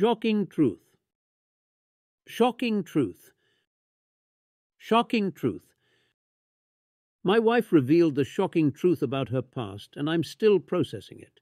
Shocking truth. Shocking truth. Shocking truth. My wife revealed the shocking truth about her past, and I'm still processing it.